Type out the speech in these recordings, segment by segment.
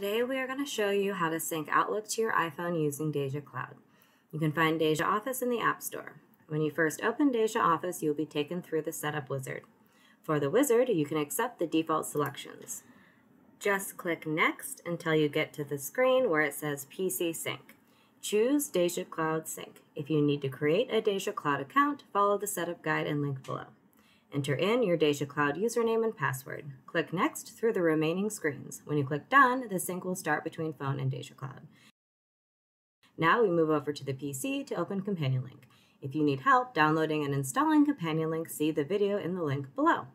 Today we are going to show you how to sync Outlook to your iPhone using DejaCloud. You can find DejaOffice in the App Store. When you first open DejaOffice, you will be taken through the Setup Wizard. For the wizard, you can accept the default selections. Just click Next until you get to the screen where it says PC Sync. Choose DejaCloud Sync. If you need to create a DejaCloud account, follow the setup guide and link below. Enter in your DejaCloud username and password. Click Next through the remaining screens. When you click Done, the sync will start between phone and DejaCloud. Now we move over to the PC to open CompanionLink. If you need help downloading and installing CompanionLink, see the video in the link below.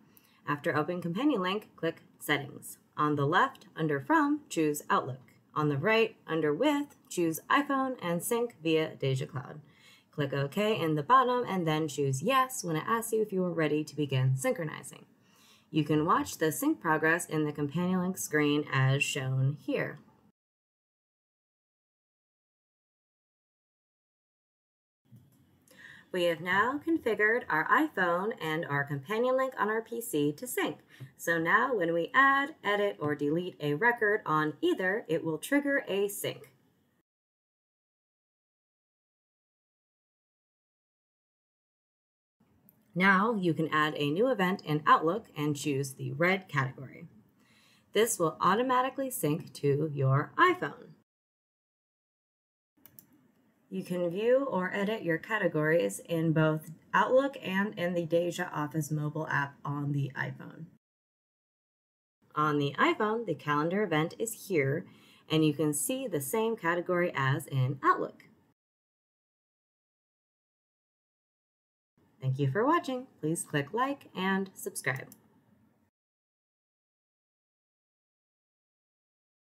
After opening CompanionLink, click Settings. On the left, under From, choose Outlook. On the right, under With, choose iPhone and sync via DejaCloud. Click OK in the bottom and then choose Yes when it asks you if you are ready to begin synchronizing. You can watch the sync progress in the CompanionLink screen as shown here. We have now configured our iPhone and our CompanionLink on our PC to sync. So now when we add, edit, or delete a record on either, it will trigger a sync. Now you can add a new event in Outlook and choose the red category. This will automatically sync to your iPhone. You can view or edit your categories in both Outlook and in the DejaOffice mobile app on the iPhone. On the iPhone, the calendar event is here, and you can see the same category as in Outlook. Thank you for watching. Please click like and subscribe.